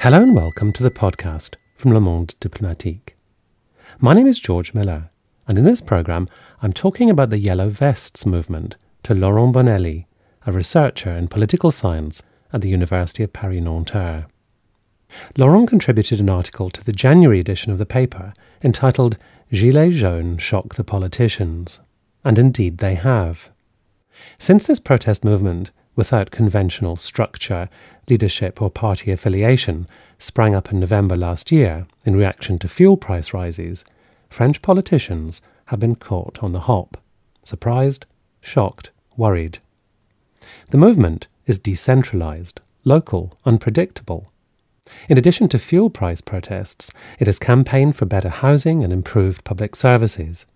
Hello and welcome to the podcast from Le Monde Diplomatique. My name is George Miller, and in this programme, I'm talking about the Yellow Vests movement to Laurent Bonelli, a researcher in political science at the University of Paris Nanterre. Laurent contributed an article to the January edition of the paper entitled Gilets jaunes shock the politicians. And indeed they have. Since this protest movement, without conventional structure, leadership, or party affiliation, sprang up in November last year in reaction to fuel price rises, French politicians have been caught on the hop surprised, shocked, worried. The movement is decentralized, local, unpredictable. In addition to fuel price protests, it has campaigned for better housing and improved public services.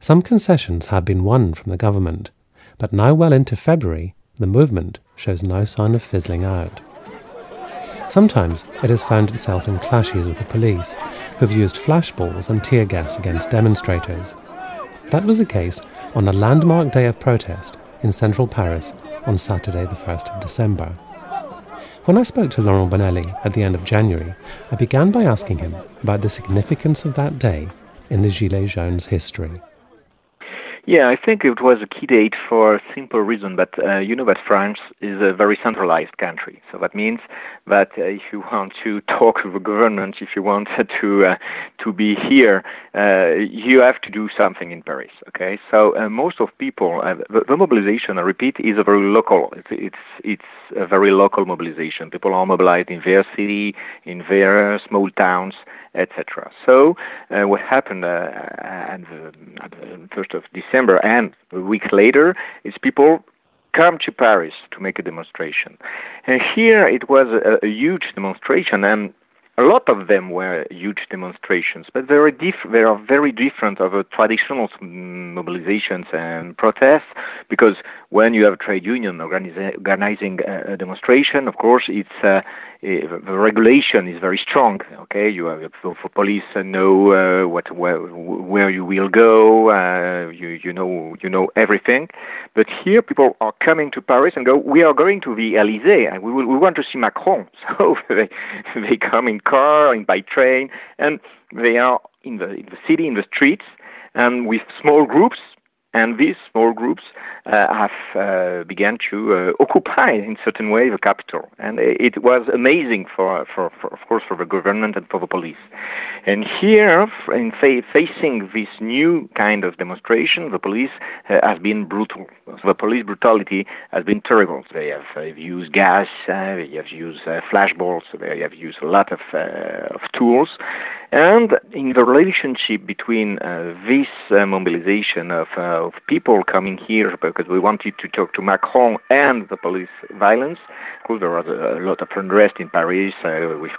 Some concessions have been won from the government, but now well into February, the movement shows no sign of fizzling out. Sometimes it has found itself in clashes with the police, who've used flashballs and tear gas against demonstrators. That was the case on a landmark day of protest in central Paris on Saturday, the 1st of December. When I spoke to Laurent Bonelli at the end of January, I began by asking him about the significance of that day in the Gilets jaunes history. Yeah, I think it was a key date for a simple reason that uh, you know that France is a very centralized country. So that means that uh, if you want to talk with the government, if you want to uh, to be here, uh, you have to do something in Paris. Okay, so uh, most of people, uh, the, the, mobilization, I repeat, is a very local. It's, it's it's a very local mobilization. People are mobilized in their city, in their small towns etc. So uh, what happened uh, at, the, at the first of December and a week later is people come to Paris to make a demonstration, and here it was a, a huge demonstration and a lot of them were huge demonstrations, but they, very diff- they are very different of traditional mobilizations and protests because when you have a trade union organizing a, demonstration, of course, it's uh, the regulation is very strong. Okay, you have for, for police know uh, what where, where you will go. Uh, you you know you know everything. But here, people are coming to Paris and go. We are going to the Elysee, and we will, we want to see Macron. So they they come in car and by train, and they are in the in the city in the streets and with small groups and these small groups uh, have uh, began to uh, occupy in certain way the capital, and it was amazing for, for, for, of course, for the government and for the police. And here, in fa- facing this new kind of demonstration, the police uh, has been brutal. The police brutality has been terrible. They have uh, used gas, uh, they have used flashballs, they have used a lot of, of tools, and in the relationship between this mobilization of of people coming here because we wanted to talk to Macron and the police violence. Because there was a, lot of unrest in Paris uh, with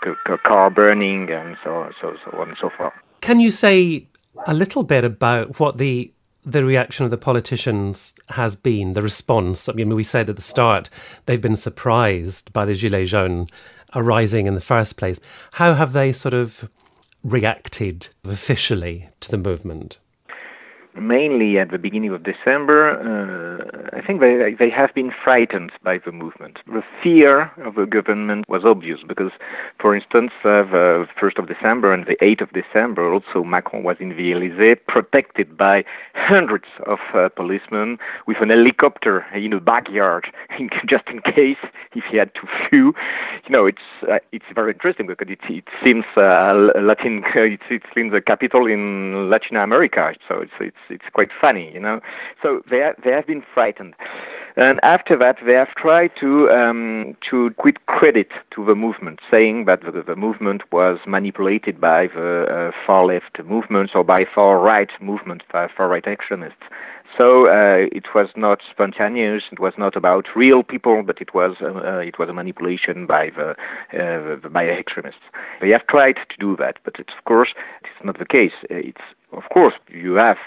car burning and so, so, so on and so forth. Can you say a little bit about what the the reaction of the politicians has been, the response. I mean, we said at the start they've been surprised by the Gilets jaunes arising in the first place. How have they sort of reacted officially to the movement? Mainly at the beginning of December, uh, I think they, they have been frightened by the movement. The fear of the government was obvious because, for instance, uh, the 1st of December and the 8th of December, also Macron was in the Elysee, protected by hundreds of uh, policemen with an helicopter in a backyard, just in case if he had to flew. You know, it's uh, it's very interesting because it, it seems uh, Latin, it, it seems a capital in Latin America, so it's it's it's quite funny, you know. So they are, they have been frightened, and after that they have tried to um, to quit credit to the movement, saying that the, the movement was manipulated by the uh, far left movements or by far right movements, by far right extremists. So uh, it was not spontaneous. It was not about real people, but it was uh, uh it was a manipulation by the, uh, the by extremists. They have tried to do that, but it's, of course it's not the case. It's of course you have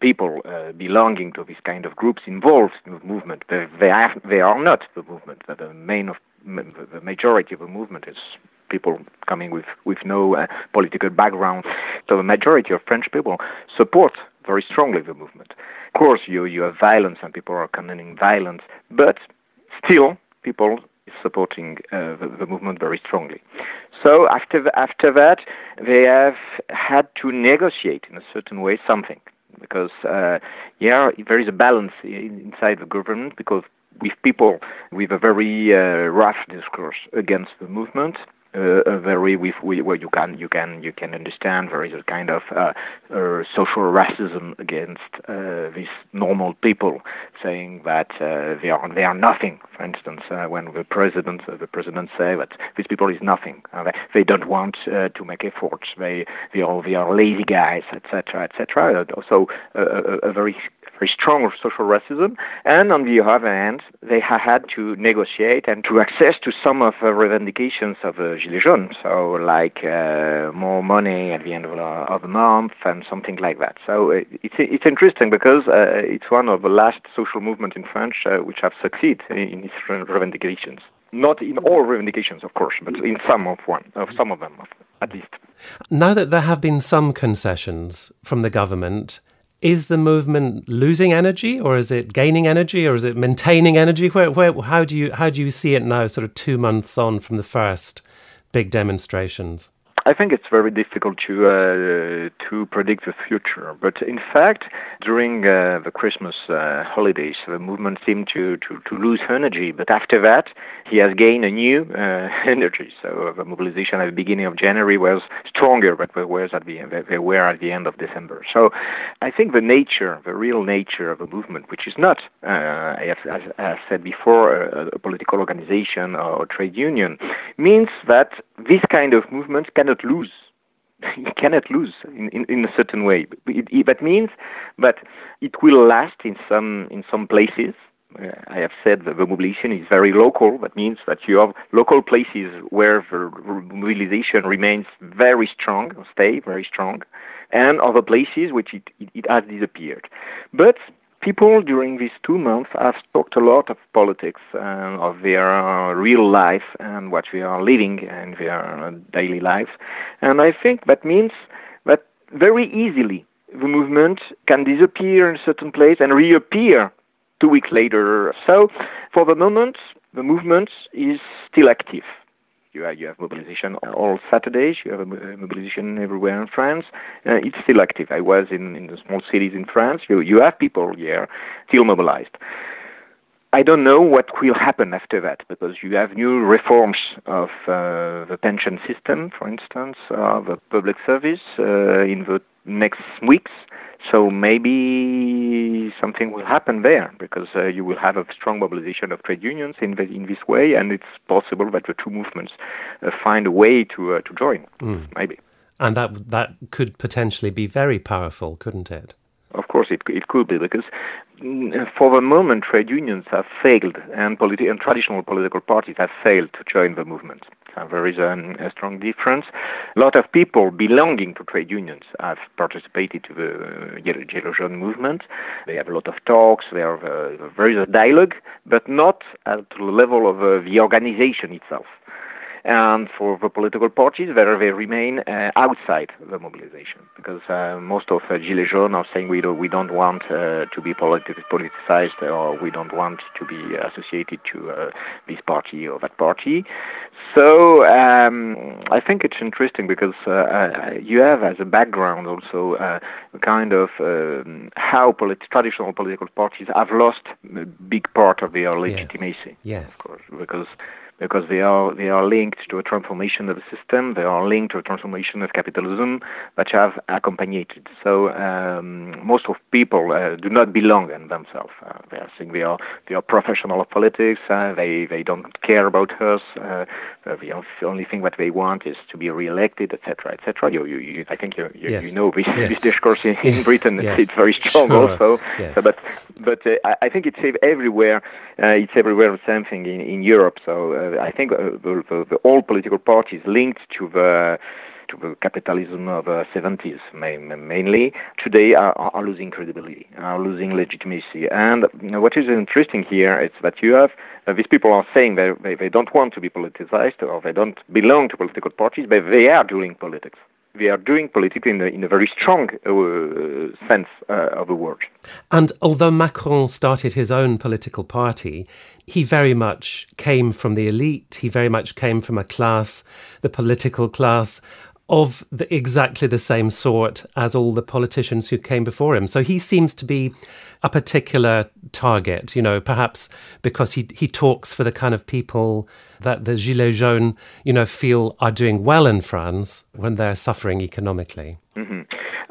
people uh, belonging to this kind of groups involved in the movement. They, they, are, they are not the movement. The main of the majority of the movement is people coming with with no uh, political background. So the majority of French people support very strongly the movement. Of course, you you have violence and people are condemning violence, but still people supporting uh, the, the, movement very strongly. So after after that, they have had to negotiate in a certain way something because uh, yeah, there is a balance inside the government because with people with a very uh, rough discourse against the movement uh, very with, where you can you can you can understand there is a kind of uh, uh, social racism against uh, these normal people, saying that uh, they are they are nothing. For instance, uh, when the president the president say that these people is nothing, they, they don't want to make efforts, they they are they are lazy guys, etc. etc. So a very very strong social racism, and on the other hand, they have had to negotiate and to access to some of the reivindications of the Gilets jaunes, so like uh, more money at the end of the, of the month and something like that. So it, it's it's interesting because uh, it's one of the last social movements in France uh, which have succeeded in its reivindications. Not in all reivindications, of course, but in some of one, of some of them, at least. Now that there have been some concessions from the government, is the movement losing energy or is it gaining energy or is it maintaining energy? Where, where how do you how do you see it now sort of 2 months on from the first big demonstrations I think it's very difficult to uh, to predict the future. But in fact, during uh, the Christmas uh, holidays, the movement seemed to, to, to lose energy. But after that, he has gained a new uh, energy. So the mobilization at the beginning of January was stronger, but they were at the they were at the end of December. So I think the nature, the real nature of a movement, which is not, uh, as I said before, a, a political organization or trade union, means that this kind of movement cannot cannot lose. you cannot lose in, in, in a certain way. It, it, that means that it will last in some in some places. Uh, I have said that the mobilization is very local. That means that you have local places where the mobilization remains very strong, stay very strong, and other places which it, it, it has disappeared. But people during these two months have talked a lot of politics and of their uh, real life and what we are living in their uh, daily lives. And I think that means that very easily the movement can disappear in a certain place and reappear two weeks later. So for the moment, the movement is still active. You have, you have mobilization all Saturdays. You have a mobilization everywhere in France. Uh, it's still active. I was in, in the small cities in France. You, you have people here still mobilized. I don't know what will happen after that because you have new reforms of uh, the pension system, for instance, of the public service uh, in the next weeks. So maybe something will happen there because uh, you will have a strong mobilization of trade unions in, the, in this way, and it's possible that the two movements uh, find a way to uh, to join. Mm. Maybe. And that that could potentially be very powerful, couldn't it? Of course, it it could be because mm, for the moment, trade unions have failed, and, politi- and traditional political parties have failed to join the movement. Uh, there is a, a, strong difference. A lot of people belonging to trade unions have participated to the Yellow jaunes movement. They have a lot of talks. There, uh, there is a dialogue, but not at the level of uh, the organization itself and for the political parties, where they remain uh, outside the mobilization, because uh, most of uh, Gilets jaunes are saying we don't, we don't want uh, to be politi- politicized or we don't want to be associated to uh, this party or that party. So um, I think it's interesting because uh, you have as a background also uh, kind of um, how polit- traditional political parties have lost a big part of their legitimacy. Yes. yes. Of course, because because they are they are linked to a transformation of the system. They are linked to a transformation of capitalism that have accompanied it. So um, most of people uh, do not belong in themselves. Uh, they are saying they are they are professional of politics. Uh, they they don't care about us. Uh, the only thing that they want is to be re-elected, etc., etc. You, you, you, I think you you, yes. you know this, yes. this discourse in, yes. Britain. It's very strong sure. also. Yes. So, but but uh, I think it's everywhere. Uh, it's everywhere the same thing in, in Europe. So uh, I think uh, the, the, the, all political parties linked to the to the capitalism of the 70s mainly, today are, are, losing credibility, are losing legitimacy. And what is interesting here is that you have uh, these people are saying they, they, they don't want to be politicized or they don't belong to political parties, but they are doing politics they are doing politics in a, in a very strong uh, sense uh, of the word. And although Macron started his own political party, he very much came from the elite. He very much came from a class, the political class, of the, exactly the same sort as all the politicians who came before him. So he seems to be a particular target, you know, perhaps because he, he talks for the kind of people that the Gilets jaunes, you know, feel are doing well in France when they're suffering economically. Mm-hmm.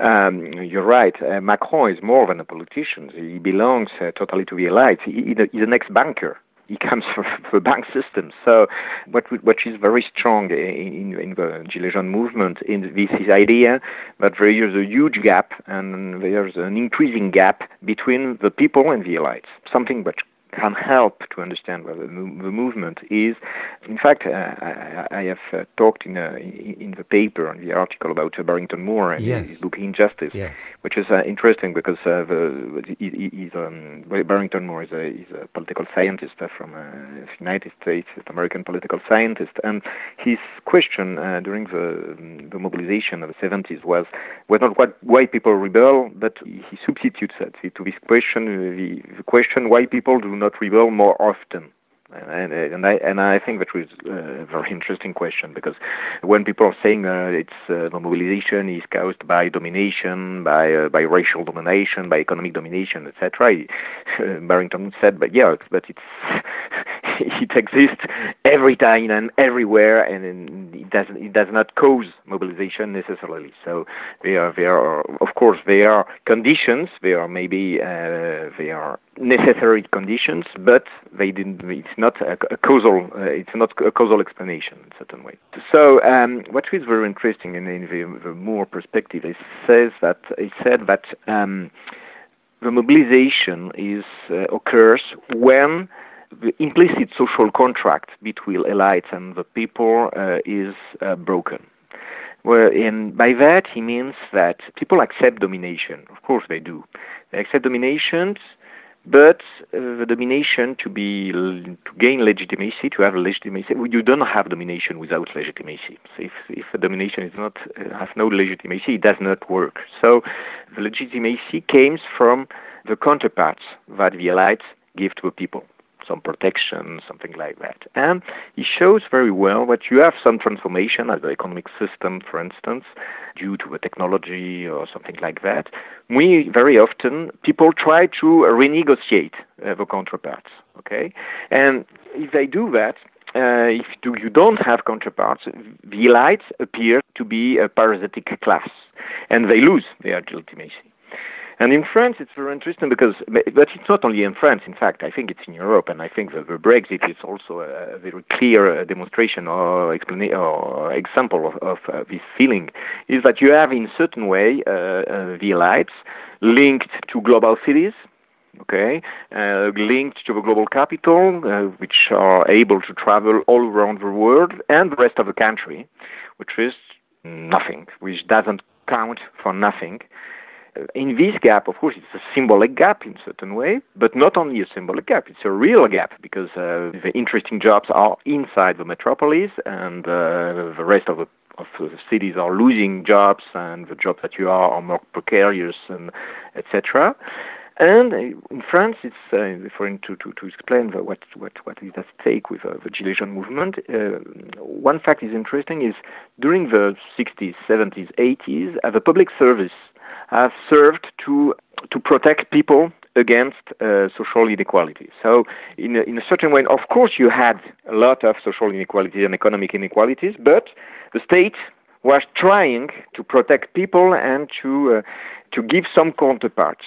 Um, you're right. Uh, Macron is more than a politician. He belongs uh, totally to the elite. He, he's an ex-banker he comes from the bank system. So what what is very strong in, in the Gilets Jaunes movement in this is idea that there is a huge gap and there's an increasing gap between the people and the elites, something which can help to understand what the, the movement is. In fact, uh, I, I, have uh, talked in, a, in the paper, in the article about uh, Barrington Moore and yes. his book Injustice, yes. which is uh, interesting because uh, the, he, um, Barrington Moore is a, is a political scientist uh, from the United States, an American political scientist, and his question during the, um, the mobilization of the 70s was, was not what, why people rebel, but he substitutes it to this question, the, the question why people do not rebel more often? And, and I and I think that was a very interesting question because when people are saying uh, it's uh, the mobilization is caused by domination, by uh, by racial domination, by economic domination, etc. Uh, Barrington said, but yeah, but it's it exists every time and everywhere, and it does it does not cause mobilization necessarily. So there are there are of course there are conditions. There are maybe uh, there are necessary conditions, but they didn't. It's not a, a causal. Uh, it's not a causal explanation in a certain way. So um, what is very interesting in, in the, the perspective is says that it said that. Um, the mobilization is uh, occurs when the implicit social contract between elites and the people uh, is uh, broken. Well, and by that he means that people accept domination. Of course they do. They accept domination, but uh, the domination to be to gain legitimacy, to have legitimacy, you don't have domination without legitimacy. So if if a domination is not uh, has no legitimacy, it does not work. So the legitimacy comes from the counterparts that the elites give to the people some protection, something like that. And it shows very well that you have some transformation as the economic system, for instance, due to the technology or something like that. We very often people try to renegotiate uh, the counterparts. Okay, and if they do that, uh, if you don't have counterparts, the elites appear to be a parasitic class, and they lose their legitimacy. And in France, it's very interesting because, but it's not only in France. In fact, I think it's in Europe, and I think that the Brexit is also a very clear uh, demonstration or or example of, of uh, this feeling. Is that you have, in certain way, uh, uh, the elites linked to global cities, okay, uh, linked to the global capital, uh, which are able to travel all around the world, and the rest of the country, which is nothing, which doesn't count for nothing in this gap, of course, it's a symbolic gap in a certain way, but not only a symbolic gap, it's a real gap because uh, the interesting jobs are inside the metropolis and uh, the rest of the of the cities are losing jobs and the jobs that you are are more precarious and etc. And in France, it's uh, for to, to, to explain what, what, what is at stake with uh, the Gilets Jaunes movement. Uh, one fact is interesting is during the 60s, 70s, 80s, uh, the public service have served to to protect people against uh, social inequality. So, in a, in a certain way, of course, you had a lot of social inequalities and economic inequalities, but the state was trying to protect people and to uh, to give some counterparts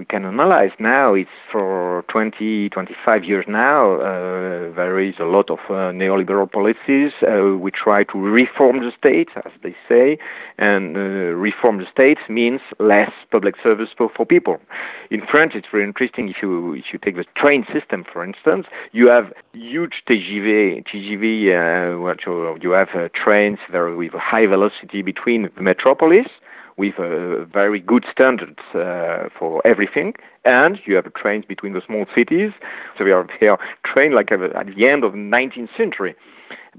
we can analyze now, it's for 20, 25 years now, uh, there is a lot of uh, neoliberal policies. Uh, we try to reform the state, as they say, and uh, reform the state means less public service for, for people. In France, it's very interesting. If you if you take the train system, for instance, you have huge TGV, TGV, uh, which you have uh, trains with high velocity between the metropolis with uh, very good standards uh, for everything. And you have trains between the small cities. So we are, they are trained like at the end of the 19th century.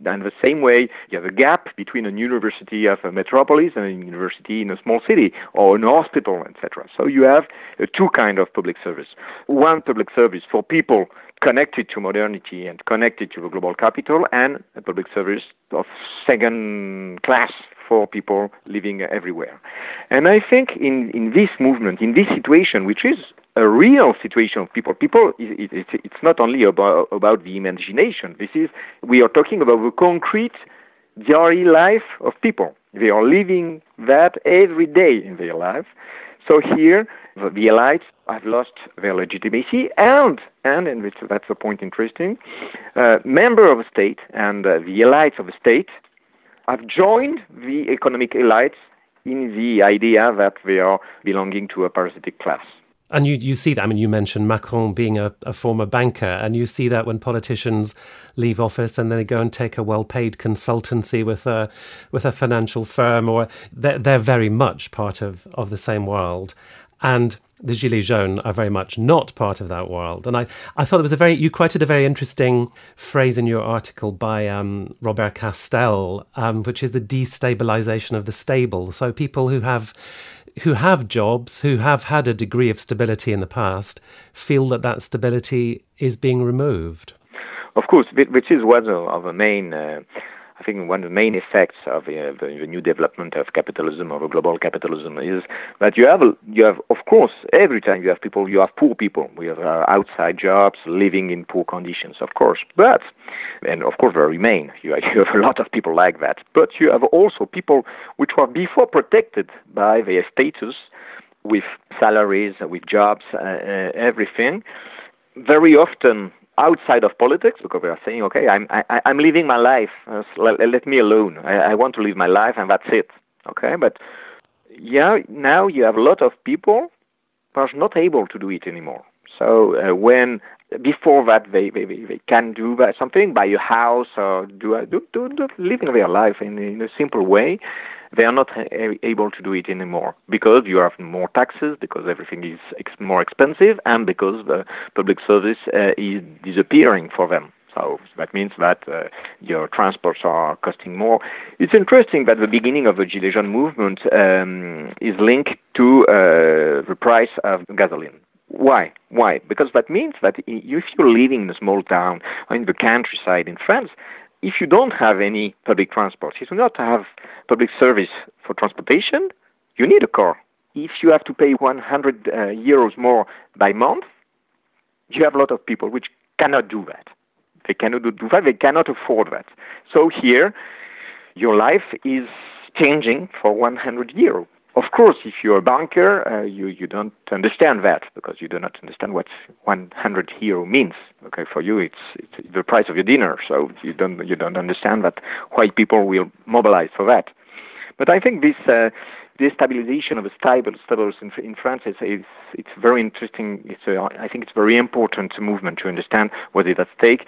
And the same way, you have a gap between a university of a metropolis and a university in a small city or an hospital, etc. So you have uh, two kind of public service. One public service for people connected to modernity and connected to the global capital, and a public service of second class for people living everywhere. And I think in, in this movement, in this situation, which is a real situation of people, people, it, it, it's not only about, about the imagination. This is, we are talking about the concrete daily life of people. They are living that every day in their life. So here, the, the elites have lost their legitimacy, and and and that's a point interesting. Uh, member of a state and uh, the elites of a state have joined the economic elites in the idea that they are belonging to a parasitic class. And you, you see that. I mean, you mentioned Macron being a, a, former banker, and you see that when politicians leave office and then they go and take a well paid consultancy with a, with a financial firm, or they're, they're very much part of, of the same world. And the Gilets jaunes are very much not part of that world. And I, I thought it was a very, you quoted a very interesting phrase in your article by um, Robert Castel, um, which is the destabilization of the stable. So people who have, who have jobs, who have had a degree of stability in the past, feel that that stability is being removed. Of course, which is one of the main uh, I think one of the main effects of uh, the, the, new development of capitalism, of a global capitalism, is that you have, you have, of course, every time you have people, you have poor people. We have uh, outside jobs, living in poor conditions, of course. But, and of course, they remain. You, you have a lot of people like that. But you have also people which were before protected by their status with salaries, with jobs, uh, uh everything. Very often outside of politics because we are saying, okay, I'm I, I'm living my life. Uh, let, let, me alone. I, I want to live my life, and that's it. Okay, but yeah, now you have a lot of people who are not able to do it anymore. So uh, when before that they, they, they can do something, buy a house or do, do, do, do living their life in, in a simple way, they are not able to do it anymore because you have more taxes, because everything is ex- more expensive, and because the public service uh, is disappearing for them. So that means that uh, your transports are costing more. It's interesting that the beginning of the Gilets jaunes movement um, is linked to uh, the price of gasoline. Why? Why? Because that means that if you're living in a small town or in the countryside in France, if you don't have any public transport, if you do not have public service for transportation, you need a car. If you have to pay 100 uh, euros more by month, you have a lot of people which cannot do that. They cannot do that. They cannot afford that. So here, your life is changing for 100 euros. Of course, if you're a banker, uh, you, you don't understand that because you do not understand what 100 euro means. Okay, for you, it's, it's the price of your dinner, so you don't you don't understand that why people will mobilize for that. But I think this uh, destabilization of the stable stables in, in France is, is it's very interesting. It's a, I think it's very important movement to understand what is at stake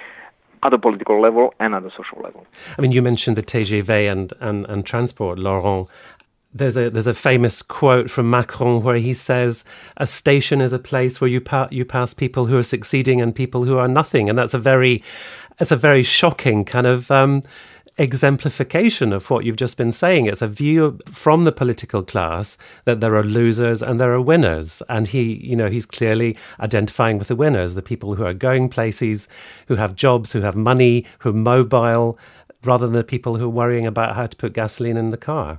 at the political level and at the social level. I mean, you mentioned the TGV and, and, and transport, Laurent. There's a there's a famous quote from Macron where he says a station is a place where you pa- you pass people who are succeeding and people who are nothing, and that's a very it's a very shocking kind of um, exemplification of what you've just been saying. It's a view from the political class that there are losers and there are winners, and he you know he's clearly identifying with the winners, the people who are going places, who have jobs, who have money, who are mobile, rather than the people who are worrying about how to put gasoline in the car.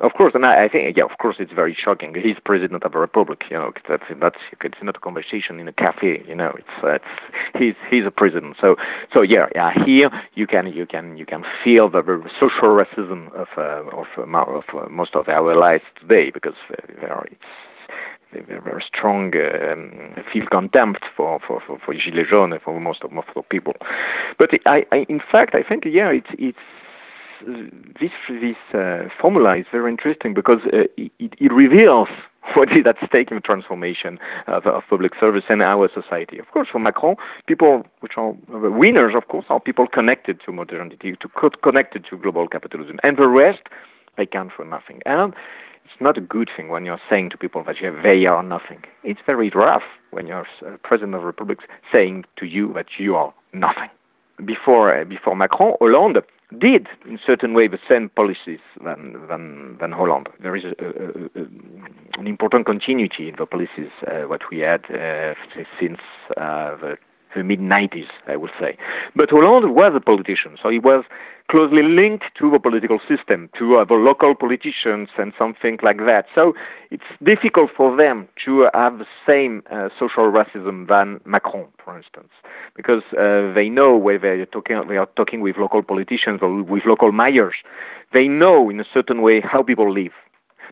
Of course, and I, I think, yeah, of course, it's very shocking. He's president of a republic, you know. That's that's it's not a conversation in a cafe, you know. It's it's he's he's a president. So so yeah, yeah. Here you can you can you can feel the, the social racism of uh, of, uh, of uh, most of our allies today because they are very, very strong um, feel contempt for for for, for gilets jaunes and for most of most of people. But I, I in fact I think yeah it's it's this this uh, formula is very interesting because uh, it, it, reveals what is at stake in the transformation of, of, public service and our society. Of course, for Macron, people which are winners, of course, are people connected to modernity, to connected to global capitalism, and the rest they count for nothing. And it's not a good thing when you're saying to people that they are nothing. It's very rough when you're president of the republic saying to you that you are nothing. Before before Macron, Hollande did in certain way the same policies than than, than Hollande. There is a, a, a, an important continuity in the policies uh, what we had uh, since uh, the the mid 90s, I would say. But Hollande was a politician, so he was closely linked to the political system, to uh, the local politicians and something like that. So it's difficult for them to have the same uh, social racism than Macron, for instance, because uh, they know where they are talking, they are talking with local politicians or with local mayors. They know in a certain way how people live.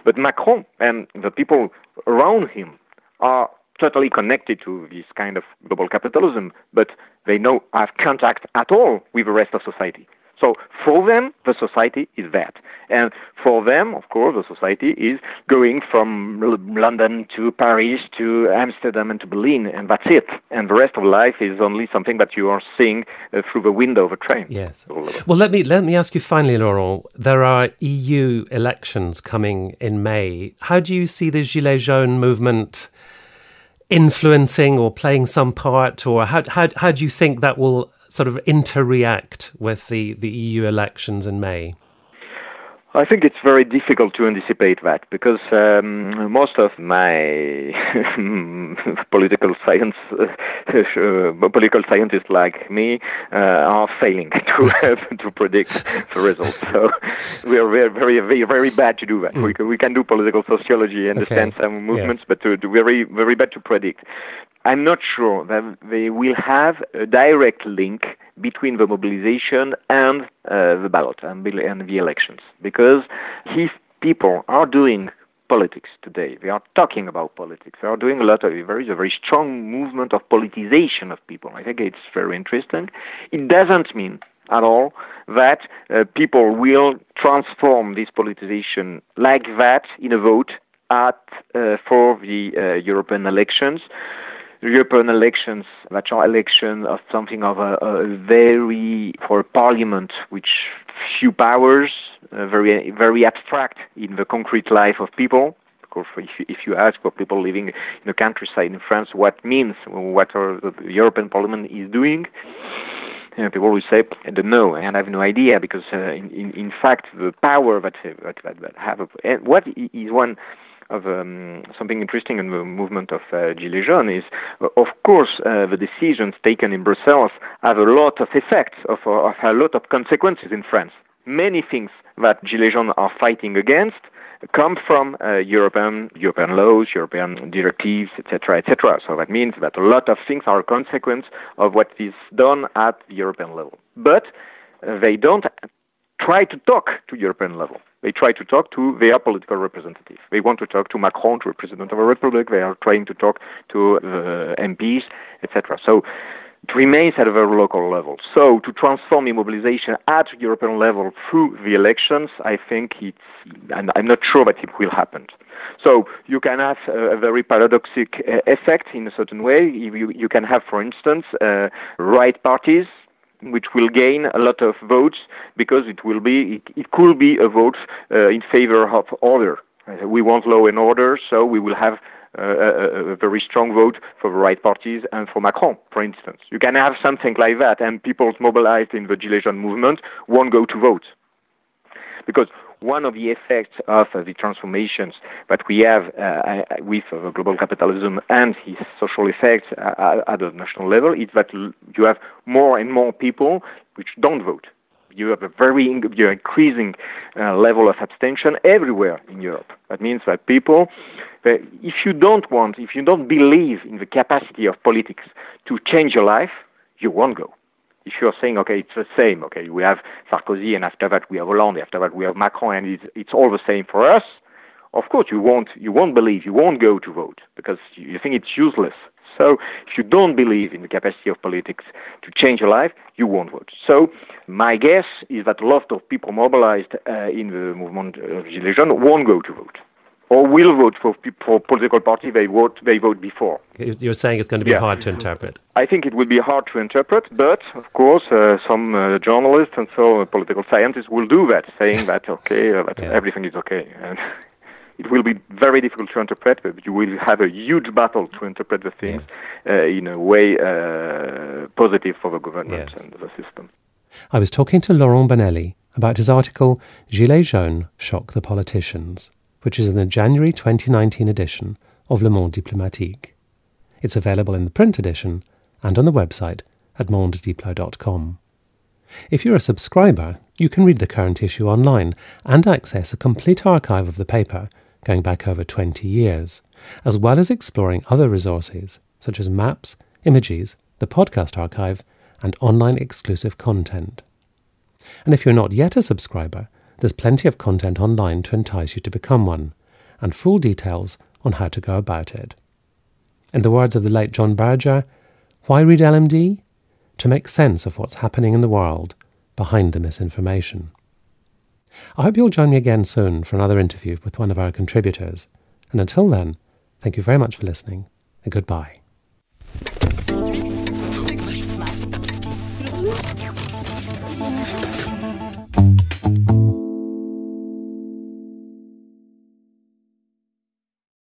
But Macron and the people around him are totally connected to this kind of global capitalism, but they don't have contact at all with the rest of society. So for them, the society is that. And for them, of course, the society is going from London to Paris to Amsterdam and to Berlin, and that's it. And the rest of life is only something that you are seeing uh, through the window of a train. Yes. Well, let me let me ask you finally, Laurent. There are EU elections coming in May. How do you see the Gilets jaunes movement? Influencing or playing some part, or how, how, how do you think that will sort of interact with the, the EU elections in May? I think it's very difficult to anticipate that because um, most of my political science, uh, political scientists like me, uh, are failing to to predict the results. So we are very, very, very, very bad to do that. Mm. We, can, we can do political sociology, understand okay. some movements, yes. but to, to very, very bad to predict. I'm not sure that they will have a direct link between the mobilization and uh, the ballot and the elections because if people are doing politics today. They are talking about politics. They are doing a lot of it. There is a very strong movement of politicization of people. I think it's very interesting. It doesn't mean at all that uh, people will transform this politicization like that in a vote at uh, for the uh, European elections. European elections, which are elections of something of a, a very for a parliament which few powers, uh, very very abstract in the concrete life of people. Of course, if you, if you ask for people living in the countryside in France what means what are the European Parliament is doing, people will say, I don't know, and I have no idea, because uh, in, in, in fact, the power that, that, that have, a, what is one of um, something interesting in the movement of uh, Gilets jaunes is, of course, uh, the decisions taken in Brussels have a lot of effects, of, of a lot of consequences in France. Many things that Gilets jaunes are fighting against come from uh, European European laws, European directives, etc., etc. So that means that a lot of things are a consequence of what is done at the European level. But uh, they don't try to talk to European level. They try to talk to their political representative. They want to talk to Macron, to a president of a republic. They are trying to talk to the MPs, etc. So it remains at a very local level. So to transform immobilization at European level through the elections, I think it's, and I'm not sure that it will happen. So you can have a very paradoxic uh, effect in a certain way. You, you can have, for instance, uh, right parties which will gain a lot of votes because it will be it, it could be a vote uh, in favor of order. We want law and order, so we will have uh, a, a, very strong vote for the right parties and for Macron, for instance. You can have something like that, and people mobilized in the Gilets jaunes movement won't go to vote. Because one of the effects of uh, the transformations that we have uh, uh with uh, global capitalism and its social effects uh, at the national level is that you have more and more people which don't vote. You have a very you're increasing uh, level of abstention everywhere in Europe. That means that people, if you don't want, if you don't believe in the capacity of politics to change your life, you won't go if you're saying, okay, it's the same, okay, we have Sarkozy and after that we have Hollande, after that we have Macron, and it's, it's all the same for us, of course you won't, you won't believe, you won't go to vote because you think it's useless. So if you don't believe in the capacity of politics to change your life, you won't vote. So my guess is that a lot of people mobilized uh, in the movement of Gilets won't go to vote or will vote for, for political party they vote they vote before. You're saying it's going to be yeah. hard to interpret. I think it will be hard to interpret, but of course uh, some uh, journalists and so uh, political scientists will do that, saying that okay, uh, that yeah. everything is okay. And it will be very difficult to interpret, but you will have a huge battle to interpret the things yes. uh, in a way uh, positive for the government yes. and the system. I was talking to Laurent Bonelli about his article Gilets jaunes shock the politicians, which is in the January 2019 edition of Le Monde Diplomatique. It's available in the print edition and on the website at mondediplo.com. If you're a subscriber, you can read the current issue online and access a complete archive of the paper going back over 20 years, as well as exploring other resources such as maps, images, the podcast archive, and online exclusive content. And if you're not yet a subscriber, there's plenty of content online to entice you to become one, and full details on how to go about it. In the words of the late John Berger, why read LMD? To make sense of what's happening in the world behind the misinformation. I hope you'll join me again soon for another interview with one of our contributors. And until then, thank you very much for listening, and goodbye.